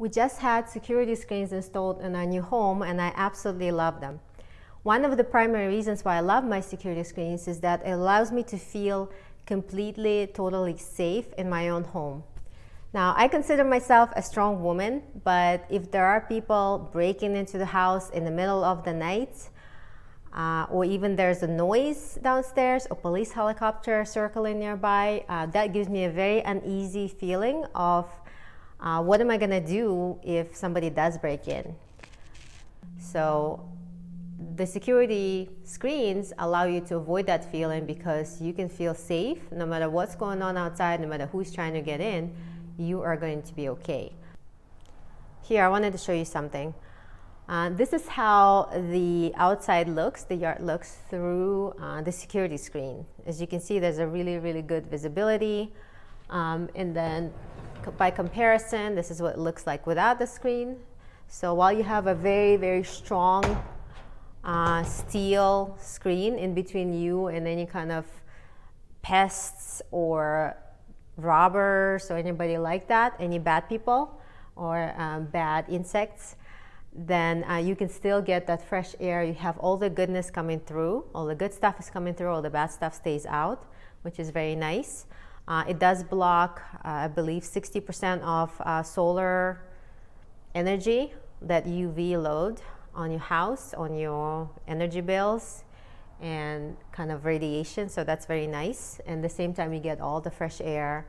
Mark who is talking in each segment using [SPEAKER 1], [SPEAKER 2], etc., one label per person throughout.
[SPEAKER 1] We just had security screens installed in our new home and I absolutely love them. One of the primary reasons why I love my security screens is that it allows me to feel completely, totally safe in my own home. Now, I consider myself a strong woman, but if there are people breaking into the house in the middle of the night, uh, or even there's a noise downstairs, a police helicopter circling nearby, uh, that gives me a very uneasy feeling of uh, what am I gonna do if somebody does break in? So the security screens allow you to avoid that feeling because you can feel safe no matter what's going on outside, no matter who's trying to get in, you are going to be okay. Here, I wanted to show you something. Uh, this is how the outside looks, the yard looks through uh, the security screen. As you can see, there's a really, really good visibility. Um, and then by comparison, this is what it looks like without the screen. So while you have a very, very strong uh, steel screen in between you and any kind of pests or robbers or anybody like that, any bad people or um, bad insects, then uh, you can still get that fresh air. You have all the goodness coming through, all the good stuff is coming through, all the bad stuff stays out, which is very nice. Uh, it does block, uh, I believe, 60% of uh, solar energy, that UV load on your house, on your energy bills, and kind of radiation. So that's very nice. And at the same time, you get all the fresh air.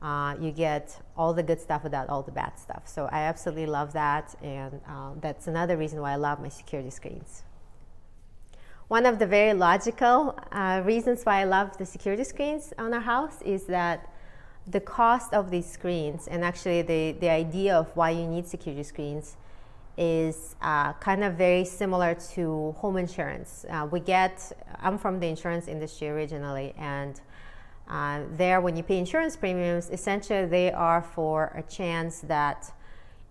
[SPEAKER 1] Uh, you get all the good stuff without all the bad stuff. So I absolutely love that. And uh, that's another reason why I love my security screens. One of the very logical uh, reasons why I love the security screens on our house is that the cost of these screens and actually the, the idea of why you need security screens is uh, kind of very similar to home insurance. Uh, we get, I'm from the insurance industry originally, and uh, there when you pay insurance premiums, essentially they are for a chance that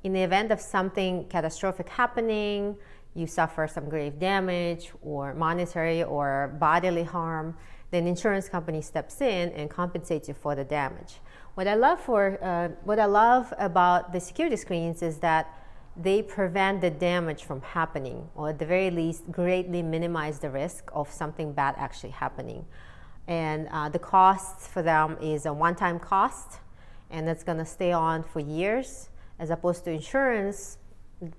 [SPEAKER 1] in the event of something catastrophic happening, you suffer some grave damage or monetary or bodily harm, then insurance company steps in and compensates you for the damage. What I love for uh, what I love about the security screens is that they prevent the damage from happening, or at the very least, greatly minimize the risk of something bad actually happening. And uh, the cost for them is a one-time cost, and it's going to stay on for years, as opposed to insurance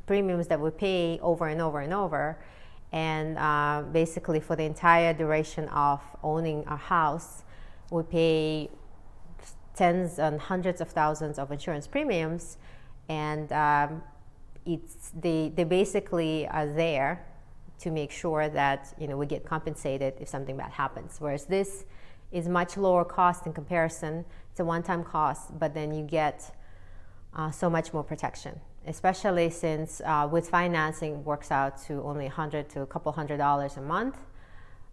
[SPEAKER 1] premiums that we pay over and over and over. And uh, basically, for the entire duration of owning a house, we pay tens and hundreds of thousands of insurance premiums, and um, it's they, they basically are there to make sure that you know we get compensated if something bad happens. Whereas this is much lower cost in comparison. It's a one-time cost, but then you get uh, so much more protection especially since uh, with financing works out to only 100 to a couple hundred dollars a month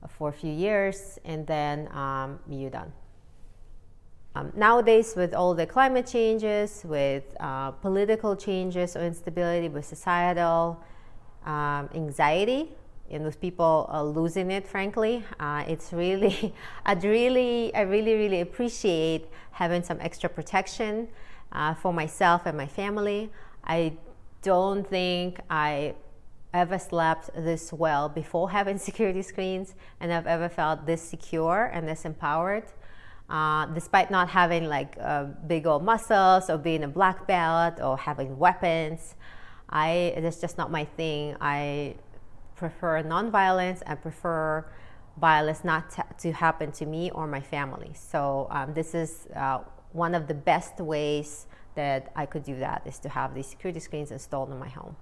[SPEAKER 1] for a few years and then um, you're done. Um, nowadays with all the climate changes, with uh, political changes or instability, with societal um, anxiety, and with people uh, losing it, frankly, uh, it's really, I'd really, I really, really appreciate having some extra protection uh, for myself and my family. I don't think I ever slept this well before having security screens and I've ever felt this secure and this empowered. Uh, despite not having like uh, big old muscles or being a black belt or having weapons, I it's just not my thing. I prefer nonviolence. I prefer violence not to, to happen to me or my family. So um, this is uh, one of the best ways that I could do that is to have these security screens installed in my home.